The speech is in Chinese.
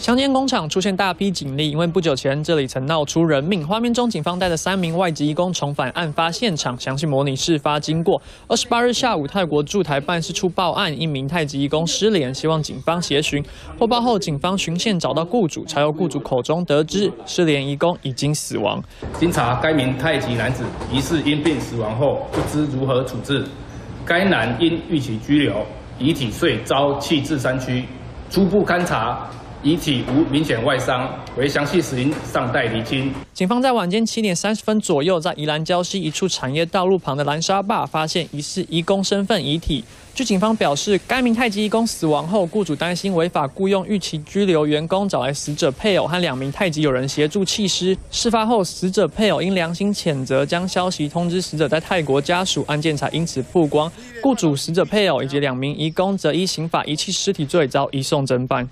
强奸工厂出现大批警力，因为不久前这里曾闹出人命。画面中，警方带着三名外籍义工重返案发现场，详细模拟事发经过。二十八日下午，泰国驻台办事处报案，一名泰籍义工失联，希望警方协寻。获报后，警方巡线找到雇主，才由雇主口中得知失联义工已经死亡。经查，该名泰籍男子疑似因病死亡后，不知如何处置。该男因预期拘留，遗体遂遭弃置山区。初步勘查。遗体无明显外伤，为详细死因尚待厘清。警方在晚间七点三十分左右，在宜兰礁溪一处产业道路旁的蓝沙坝发现疑似移工身份遗体。据警方表示，该名太极义工死亡后，雇主担心违法雇佣逾期拘留员工，找来死者配偶和两名太极友人协助弃尸。事发后，死者配偶因良心谴责，将消息通知死者在泰国家属，案件才因此曝光。雇主、死者配偶以及两名义工则依刑法遗弃尸体罪遭移送侦办。